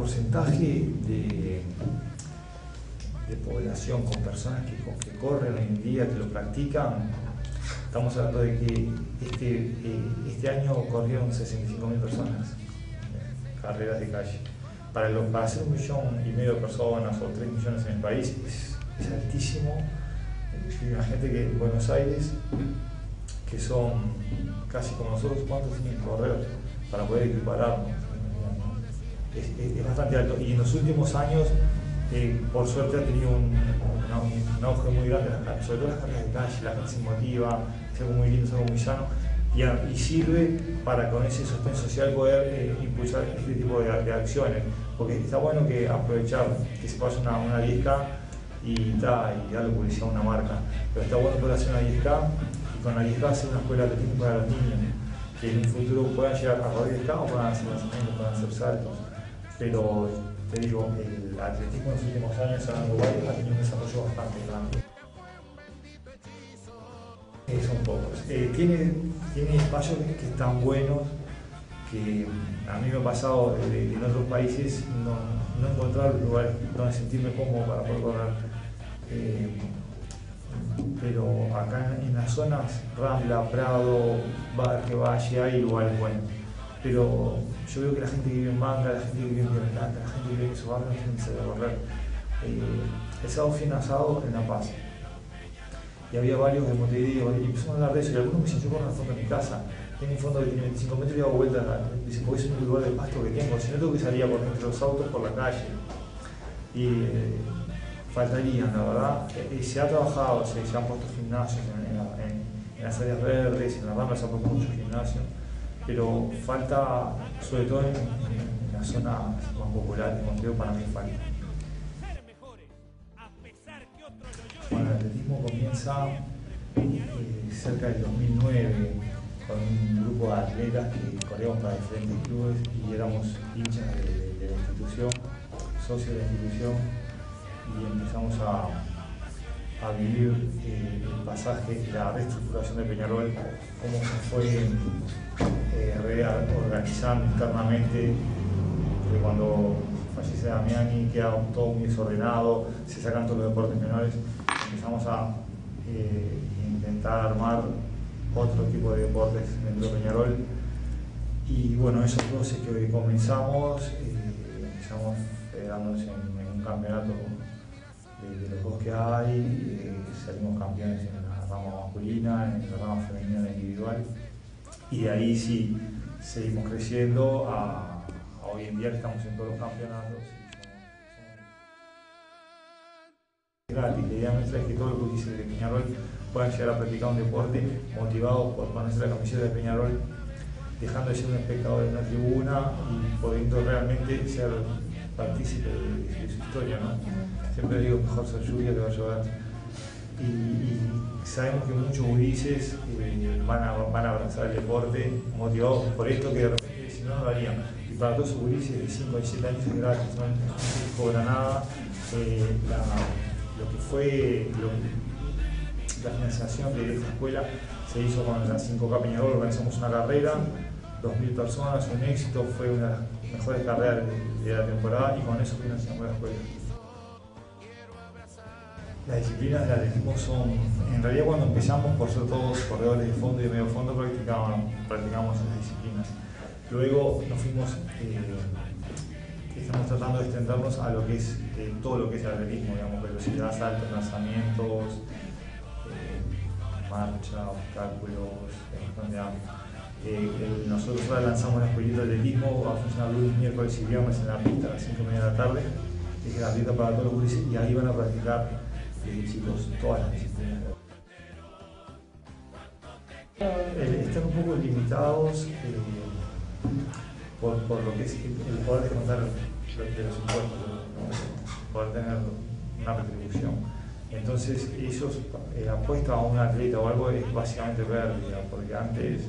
porcentaje de, población con personas que, corren hoy en día, que lo practican, estamos hablando de que este, eh, este año corrieron 65.000 personas carreras de calle. Para, los, para hacer un millón y medio de personas o tres millones en el país es, es altísimo. Imagínate que en Buenos Aires, que son casi como nosotros, ¿cuántos tienen que correr para poder equipararnos? Es, bastante alto. Y en los últimos años eh, por suerte ha tenido un, un, un, auge muy grande, sobre todo las carreras de calle, la gente se motiva, es algo muy lindo, es algo muy sano. Y, sirve para con ese sostén social poder eh, impulsar este tipo de, acciones, porque está bueno que aprovechar que se pase una, una 10K y, ta, y darle publicidad a una marca, pero está bueno poder hacer una 10K y con la 10K hacer una escuela de atletismo para los niños, que en un futuro puedan llegar a correr 10K o puedan hacer lanzamientos, puedan hacer saltos, pero te digo, el atletismo en los últimos años en Uruguay ha tenido un desarrollo bastante grande. Eh, son pocos. Tiene, tiene espacios que están buenos, que a mí me ha pasado en otros países no, no encontrar lugares donde sentirme cómodo para poder correr. Eh, pero acá en, en, las zonas, Rambla, Prado, Barque Valle, hay lugares buenos. Pero yo veo que la gente que vive en Manga, la gente que vive en Plata, la gente que vive en esos barrios tiene que salir correr. Eh, el sábado fui en asado en La Paz. Y había varios de Montevideo, y empezamos a hablar de eso, y algunos me dicen, yo corro en fondo de mi casa, tengo un fondo que tiene 25 metros y hago vueltas, dicen, porque es un lugar de pasto que tengo, si no tengo que salir por entre los autos por la calle. Y eh, faltarían, la verdad. Y se ha trabajado, se, han puesto gimnasios en, las áreas verdes, en la rambla se han puesto muchos gimnasios, pero falta, sobre todo en, en las zonas más populares, Montevideo para mí falta. Bueno, el atletismo comienza eh, cerca del 2009 con un grupo de atletas que corríamos para diferentes clubes y éramos hinchas de, de, de la institución, socios de la institución y empezamos a, a vivir eh, el pasaje, la reestructuración de Peñarol, cómo se fue eh, reorganizando internamente, porque cuando fallece Damiani queda todo muy desordenado, se sacan todos los deportes menores, empezamos a eh, intentar armar otro tipo de deportes dentro de Peñarol. Y bueno, esos dos que comenzamos, empezamos federándonos en, en, un campeonato de, los dos que hay, eh, salimos campeones en la rama masculina, en la rama femenina en individual, y de ahí sí seguimos creciendo a, hoy en día que estamos en todos los campeonatos. gratis. La idea nuestra es que todos los gurises de Peñarol puedan llegar a practicar un deporte motivados por ponerse la camiseta de Peñarol, dejando de ser un espectador en una tribuna y pudiendo realmente ser partícipe de, su historia. ¿no? Siempre digo, mejor ser lluvia que va a llover. Y, sabemos que muchos gurises eh, van, a, van abrazar el deporte motivados por esto que de repente si no, no lo harían. Y para todos esos gurises de 5 a 7 años es gratis, no, no se cobra nada. Eh, lo que fue la financiación de esta escuela se hizo con la 5K Peñarol, organizamos una carrera, 2.000 personas, un éxito, fue una mejores carreras de, de la temporada y con eso financiamos la escuela. Las disciplinas del atletismo son, en realidad cuando empezamos, por ser todos corredores de fondo y de medio fondo, practicábamos, practicamos esas disciplinas. Luego nos fuimos, eh, estamos tratando de extendernos a lo que es eh, todo lo que es el atletismo, digamos, velocidad, saltos, lanzamientos, eh, marcha, obstáculos, donde eh, nosotros ahora lanzamos la escuelita de atletismo, va a funcionar lunes, miércoles y viernes en la pista a las 5 de la tarde, es gratuita para todos los gurises y ahí van a practicar chicos todas las disciplinas. están un poco limitados por, por, lo que es el poder de contar de los impuestos, poder tener una retribución. Entonces ellos eh, apuestan a un atleta o algo es básicamente pérdida, porque antes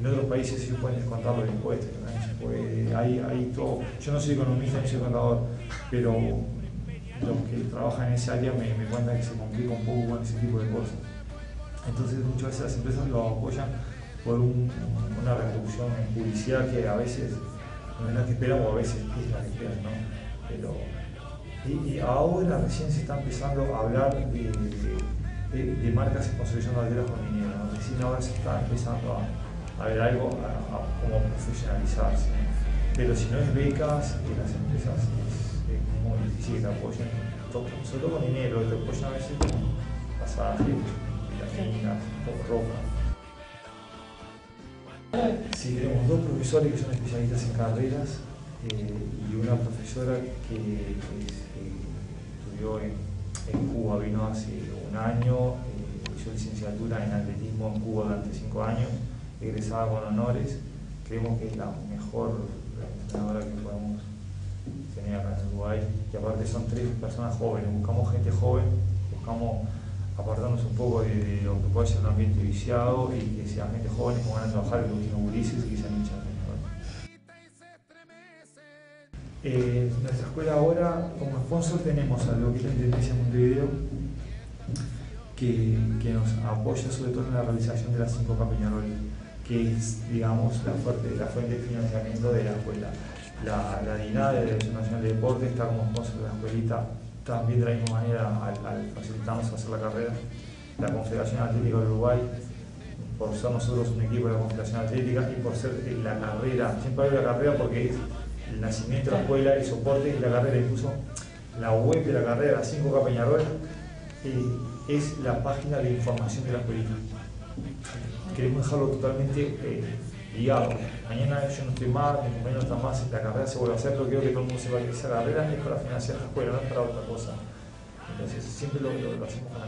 en otros países sí pueden descontar los impuestos, puede, hay, hay todo. Yo no soy economista ni soy contador, pero los que trabajan en esa área me, me cuentan que se complica un poco con ese tipo de cosas. Entonces muchas veces las empresas lo apoyan por un, una reducción en publicidad que a veces no es la que esperan o a veces es la que esperan, ¿no? Pero, y, ahora recién se está empezando a hablar de, de, marcas en construcción de con dinero, recién ahora se está empezando a, a ver algo como profesionalizarse. Pero si no es becas, eh, las empresas es, muy difícil que te apoyen, sobre todo con dinero, te apoyan a veces con pasajes, vitaminas, ropa. Sí, tenemos dos profesores que son especialistas en carreras eh, y una profesora que, estudió en, Cuba, vino hace un año, eh, hizo licenciatura en atletismo en Cuba durante cinco años, egresada con honores. Creemos que es la mejor entrenadora que podemos tener acá en Uruguay. Y aparte son tres personas jóvenes, buscamos gente joven, buscamos apartarnos un poco de, lo que puede ser un ambiente viciado y que sean gente jóvenes que van a trabajar, que últimos gurises y que sean hinchas eh, nuestra escuela ahora, como sponsor, tenemos a lo que es la Intendencia de Montevideo, que, que, nos apoya sobre todo en la realización de las cinco Peñarol, que es, digamos, la fuente, de financiamiento de la escuela. La, la DINA, de la Dirección Nacional de Deporte, está como sponsor de la escuelita también de la misma manera al, facilitarnos hacer la carrera. La Confederación Atlética de Uruguay, por ser nosotros un equipo de la Confederación Atlética y por ser la carrera, siempre hay la carrera porque es el nacimiento de la escuela, el soporte y la carrera, incluso la web de la carrera, la 5K Peñarol, eh, es la página de información de la escuelita. Queremos dejarlo totalmente eh, ligado. Mañana yo no estoy más, mi compañero está más, la carrera se vuelve a hacer, pero quiero que todo el mundo sepa que esa carrera es para financiar la escuela, no es para otra cosa. Entonces siempre lo, lo, lo hacemos con la